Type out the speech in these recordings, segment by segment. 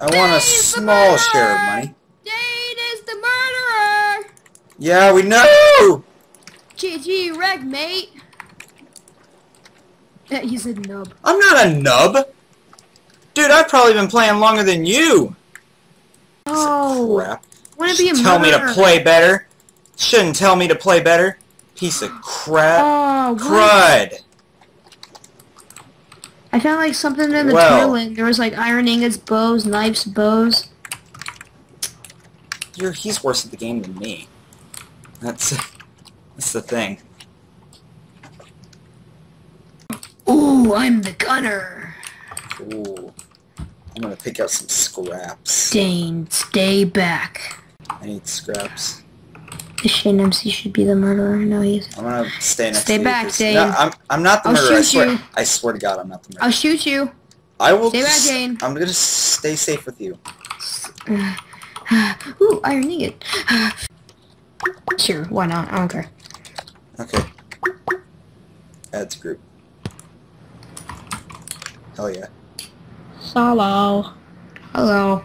I want a small share of money. Dane is the murderer! Yeah, we know! GG wreck, mate. He's a nub. I'm not a nub! Dude, I've probably been playing longer than you! Oh, Crap. wanna be a Tell me to play better. Shouldn't tell me to play better. Piece of crap. Oh? Crud. I found like something in the Well. toilet. There was like iron ingots, bows, knives, bows. You're, he's worse at the game than me. That's, that's the thing. Ooh, I'm the gunner. Ooh. I'm gonna pick out some scraps. Dane, stay back. I need scraps. The Shane MC should be the murderer. No, he's. I'm gonna stay next Stay to you. back, 'cause- Dane. No, I'm, I'm not the I'll murderer. I shoot swear. you. I swear to God, I'm not the murderer. I'll shoot you. I will. Stay back, s- Dane. I'm gonna stay safe with you. Ooh, iron ingot. sure, why not? I don't care. Okay. Add to group. Hell yeah. Solo. Hello.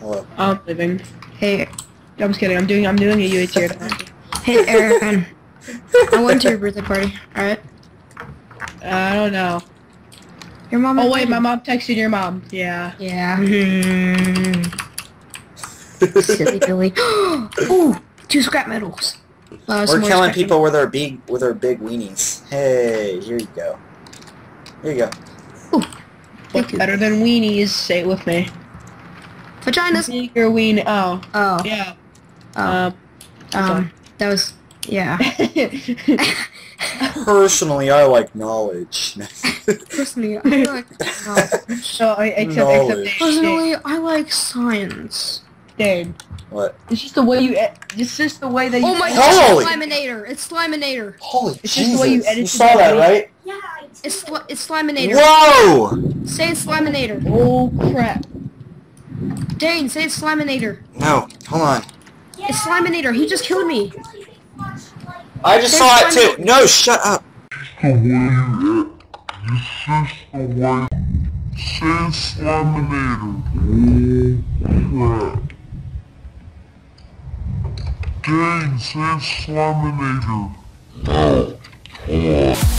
Hello. I'm leaving. Hey, I'm just kidding. I'm doing. I'm doing a UHR. hey, Aaron. I went to your birthday party. All right. I don't know. Your mom. Oh wait, my mom texted your mom. Yeah. Yeah. Silly Billy. Ooh, two scrap metals. Uh, We're killing scrap people with our big with our big weenies. Hey, here you go. Here you go. Thank you. Better than weenies. Say it with me. Vaginas. Bigger weenie. Oh. Oh. Yeah. Oh. Um. Um. That was. Yeah. Personally, I like knowledge. Personally, I like. knowledge. so I except Knowledge. except Personally, I like science. Dave. what? It's just the way you. ed- It's just the way that you. Oh my edit- gosh, Holy- it's Sliminator. It's Sliminator. Holy It's just the way you Jesus! edit You the saw that, video. right? It's sli- it's Sliminator. Whoa! Say it's Sliminator. Oh crap. Dane, say it's Sliminator. No, hold on. It's Sliminator. He just killed me. I just Say saw it Slime- too. No, shut up. the way you This is the Says Laminator. Oh crap. Dang, says Laminator. No. Come on.